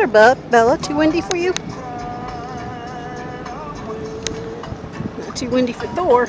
Be- Bella. Too windy for you? Not too windy for Thor.